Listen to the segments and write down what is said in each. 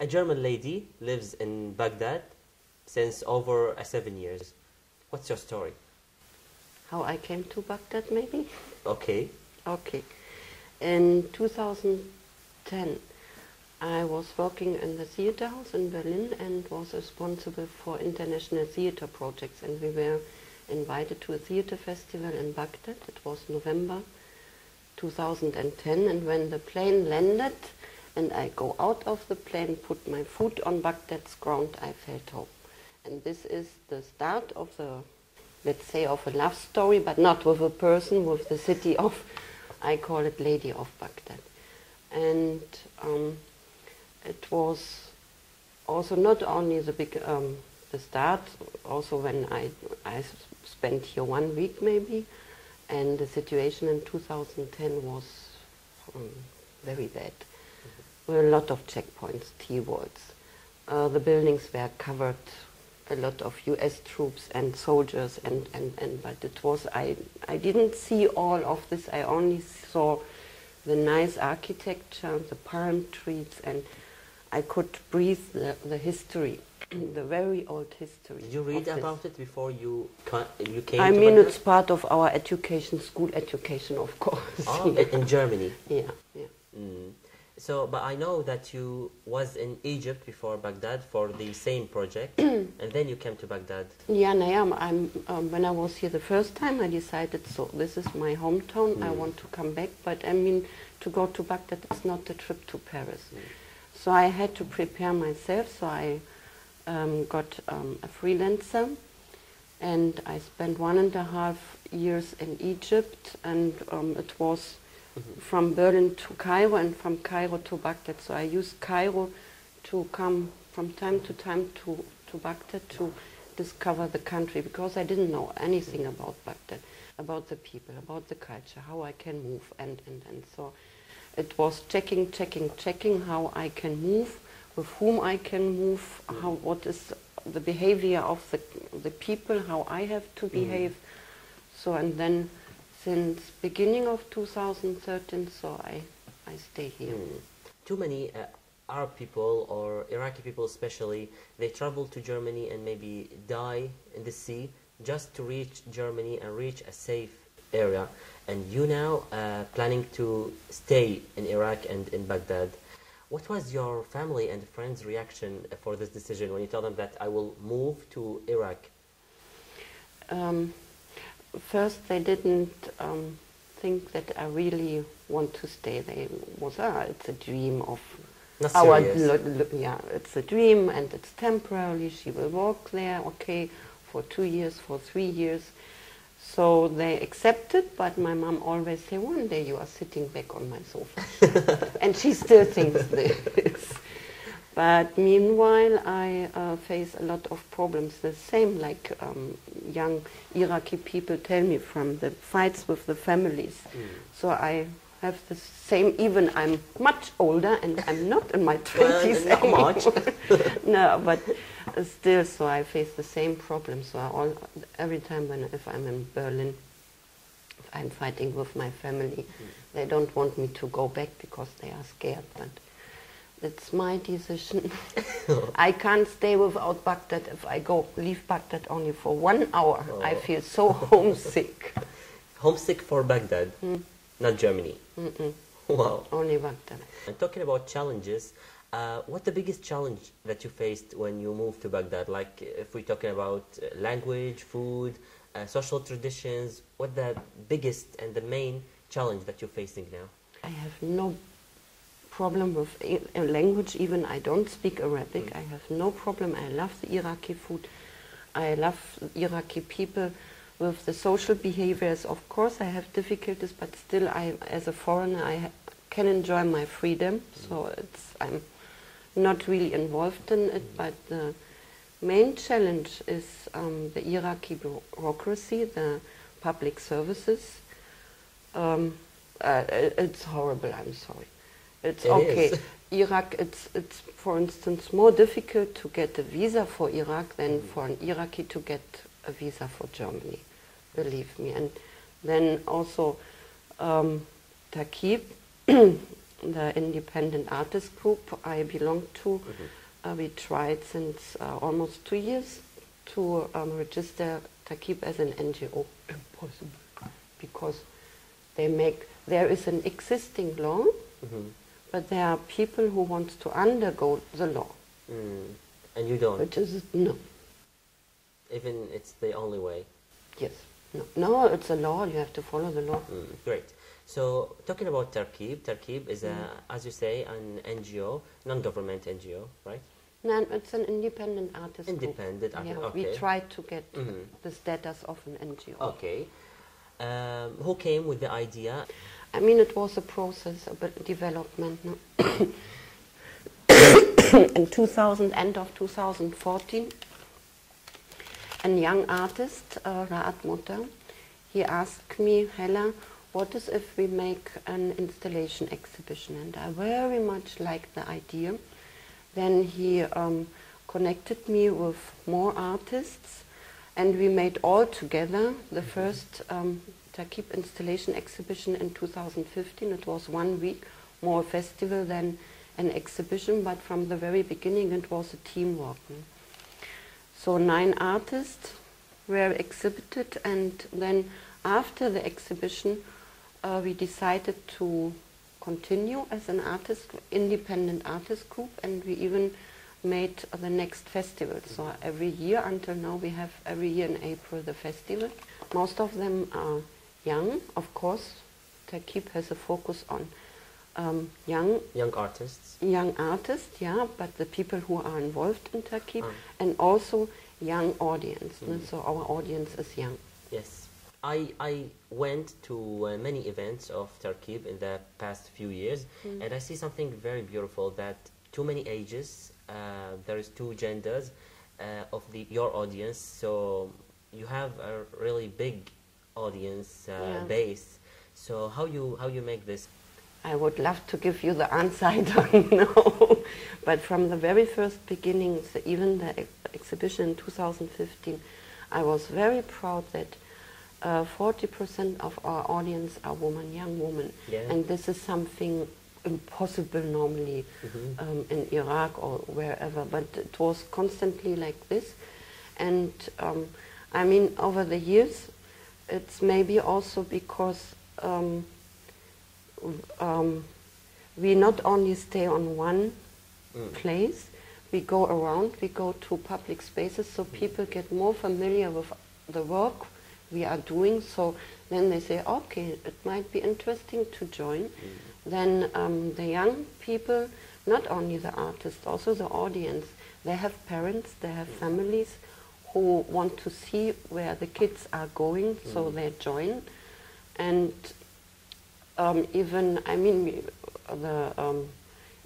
a German lady lives in Baghdad since over seven years. What's your story? How I came to Baghdad, maybe? Okay. Okay. In 2010, I was working in the theater house in Berlin and was responsible for international theater projects. And we were invited to a theater festival in Baghdad. It was November 2010. And when the plane landed and I go out of the plane, put my foot on Baghdad's ground, I felt home. And this is the start of the, let's say, of a love story, but not with a person, with the city of, I call it Lady of Baghdad. And um, it was also not only the big, um, the start, also when I, I spent here one week maybe, and the situation in 2010 was um, very bad. There were a lot of checkpoints, T-walls. Uh, the buildings were covered, a lot of US troops and soldiers, and, and, and but it was, I, I didn't see all of this, I only saw the nice architecture, the palm trees, and I could breathe the, the history, the very old history. Did you read about it before you you came I mean, it's part of our education, school education, of course. Oh, yeah. in Germany. yeah. So, but I know that you was in Egypt before Baghdad for the same project, and then you came to Baghdad. Yeah, naja, I'm, um, when I was here the first time, I decided, so this is my hometown, I want to come back, but I mean, to go to Baghdad, it's not a trip to Paris. So I had to prepare myself, so I um, got um, a freelancer, and I spent one and a half years in Egypt, and um, it was from Berlin to Cairo and from Cairo to Baghdad. So I used Cairo to come from time to time to, to Baghdad to discover the country because I didn't know anything about Baghdad, about the people, about the culture, how I can move, and, and, and so it was checking, checking, checking how I can move, with whom I can move, how what is the behavior of the, the people, how I have to mm. behave. So and then since beginning of 2013, so I, I stay here. Mm. Too many uh, Arab people or Iraqi people, especially, they travel to Germany and maybe die in the sea just to reach Germany and reach a safe area. And you now uh, planning to stay in Iraq and in Baghdad. What was your family and friends' reaction for this decision when you told them that I will move to Iraq? Um, first, they didn't um, think that I really want to stay. They was ah, it's a dream of Not our serious. lo- lo- yeah, it's a dream and it's temporary. She will work there, okay, for two years, for three years. So they accepted, but my mom always say, one day you are sitting back on my sofa. and she still thinks this. But meanwhile, I uh, face a lot of problems. The same like um, young Iraqi people tell me from the fights with the families. Mm. So I have the same, even I'm much older and I'm not in my 20s not anymore. much. no, but still, so I face the same problems. So I all, every time when if I'm in Berlin, if I'm fighting with my family, mm. they don't want me to go back because they are scared. But it's my decision. I can't stay without Baghdad. If I go leave Baghdad only for one hour, I Oh. feel so homesick. Homesick for Baghdad, not Germany. Mm-mm, Wow. only Baghdad. And talking about challenges, uh, what the biggest challenge that you faced when you moved to Baghdad? Like if we're talking about uh, language, food, uh, social traditions, what the biggest and the main challenge that you're facing now? I have no problem with uh, language, even I don't speak Arabic. I have no problem. I love the Iraqi food. I love Iraqi people with the social behaviors. Of course, I have difficulties, but still, I, as a foreigner, I can enjoy my freedom. So it's I'm not really involved in it, but the main challenge is um, the Iraqi bureaucracy, the public services. Um, uh, it's horrible. I'm sorry. It's It okay. is. Iraq. It's it's for instance more difficult to get a visa for Iraq than for an Iraqi to get a visa for Germany. Believe me. And then also um, Tarkib the independent artist group I belong to. Mhm. Uh, we tried since uh, almost two years to um, register Tarkib as an NGO. Impossible, because they make there is an existing law, Mhm. But there are people who want to undergo the law, Mm. And you don't. which is no, Even it's the only way. yes, no, no. It's a law. You have to follow the law. Mm, great. So talking about Tarkib, Tarkib is a, Mm. as you say, an NGO, non-government NGO, right? No, it's an independent artist Independent group. artist, Yeah, okay. we try to get Mhm. the status of an NGO. Okay. Um, who came with the idea? I mean, it was a process, a development. No? In 2000, end of 2014, a young artist, uh, Raat Mutter, he asked me, Hella, what is if we make an installation exhibition? And I very much liked the idea. Then he um, connected me with more artists, and we made all together the first um, Tarkib installation exhibition in 2015. It was one week, more a festival than an exhibition, but from the very beginning it was a teamwork. So nine artists were exhibited, and then after the exhibition, uh, we decided to continue as an artist, independent artist group, and we even made the next festival. So every year until now, we have every year in April the festival. Most of them are young, of course. Tarkib has a focus on um, young Young artists. young artists, yeah, but the people who are involved in Tarkib, Ah. and also young audience. Mm. So our audience is young. Yes. I, I went to uh, many events of Tarkib in the past few years, Mm. and I see something very beautiful that too many ages, uh, there is two genders uh, of the your audience, so you have a really big audience uh, Yeah. base. So how you how you make this? I would love to give you the answer, I don't know. but from the very first beginnings, even the ex- exhibition in 2015, I was very proud that uh, 40% of our audience are women, young women. Yeah. And this is something impossible normally Mhm. um, in Iraq or wherever, but it was constantly like this. And um, I mean, over the years, it's maybe also because um, um, we not only stay on one Mm. place, we go around, we go to public spaces so people get more familiar with the work we are doing. So then they say, okay, it might be interesting to join. Then um, the young people, not only the artists, also the audience, they have parents, they have families who want to see where the kids are going, so they join. And um, even I mean the um,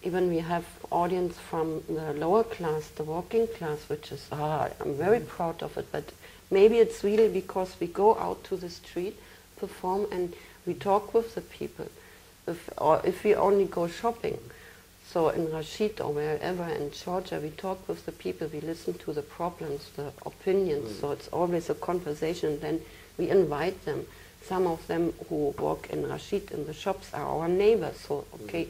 even we have audience from the lower class, the working class, which is ah, I'm very proud of it. But maybe it's really because we go out to the street, perform, and we talk with the people. If, or if we only go shopping, so in Rashid or wherever in Georgia, we talk with the people, we listen to the problems, the opinions. So it's always a conversation. Then we invite them. Some of them who work in Rashid in the shops are our neighbors. So okay,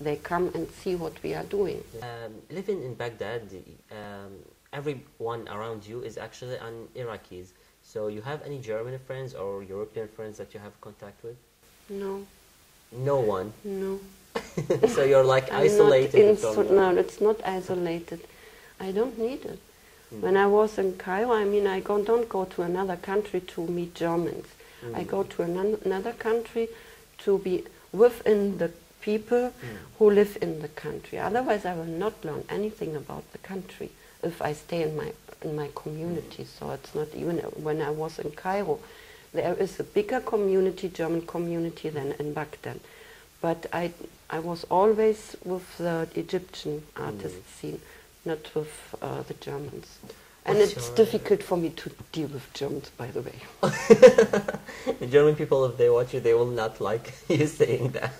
they come and see what we are doing. Um, living in Baghdad, um, everyone around you is actually an Iraqis. So you have any German friends or European friends that you have contact with? No, No one. no. so you're like I'm isolated. Not no, it's not isolated. I don't need it. Mm. When I was in Cairo, I mean, I go, don't go to another country to meet Germans. I Mm. go to anon- another country to be within the people Mm. who live in the country. Otherwise, I will not learn anything about the country if I stay in my in my community. So it's not even when I was in Cairo. There is a bigger community, German community, than in Baghdad. But I I was always with the Egyptian artist Mm. scene, not with uh, the Germans. And What's it's difficult for me to deal with Germans, by the way. the German people, if they watch you, they will not like you saying that.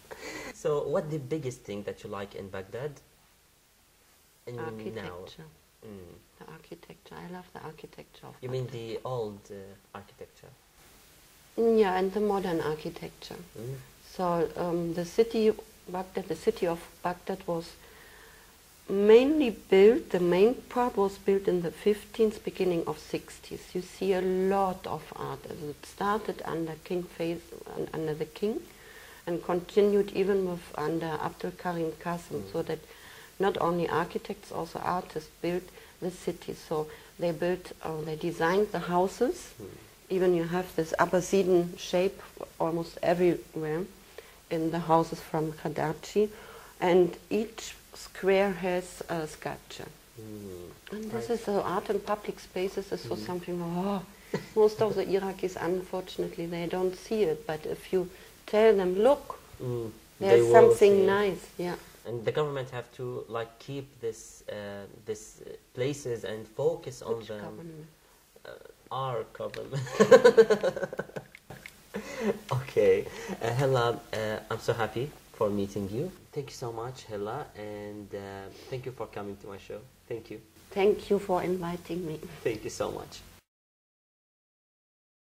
so, what the biggest thing that you like in Baghdad? And Architecture. mm. The architecture. I love the architecture of you mean the old uh, architecture? Mm, Yeah, and the modern architecture. Mm. So um, the city Baghdad, the city of Baghdad was mainly built, the main part was built in the 15th, beginning of 60s. You see a lot of art. It started under King under the king, and continued even with under Abdul Karim Qasim, so that not only architects, also artists built the city. So they built, uh, they designed the houses. Even you have this Abbasidan shape almost everywhere in the houses from Kadachi, and each square has a sculpture. Mm. And this Right. is uh, art in public spaces. This was something. Oh, most of the Iraqis, unfortunately, they don't see it. But if you tell them, look, Mm. There's something nice. Yeah. and the government have to like keep this uh, this uh, places and focus on Which them government? our government okay. Uh, Hella uh, I'm so happy for meeting you. Thank you so much Hella and uh, thank you for coming to my show. Thank you. Thank you for inviting me. thank you so much